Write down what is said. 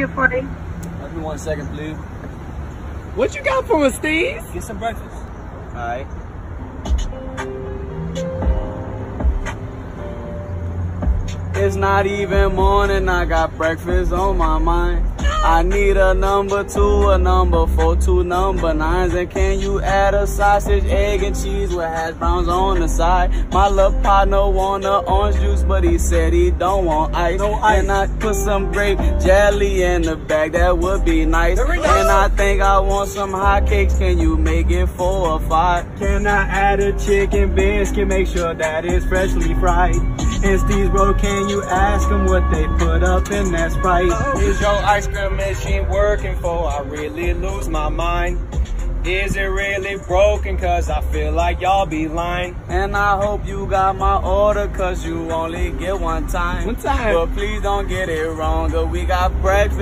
get for you? Give me one second, please. What you got for us, Steve? Get some breakfast. All right. It's not even morning, I got breakfast on my mind. I need a number two, a number four, two number nines. And can you add a sausage, egg, and cheese with hash browns on the side? My little partner want a orange juice, but he said he don't want ice. No ice. And I put some grape jelly in the bag, that would be nice. And I think I want some hot cakes, can you make it four or five? Can I add a chicken biscuit? Make sure that it's freshly fried. And Steve's bro, can you ask them what they put up in that Sprite? Is your ice cream machine working for? I really lose my mind. Is it really broken? Cause I feel like y'all be lying. And I hope you got my order, cause you only get one time. One time. But please don't get it wrong, cause we got breakfast.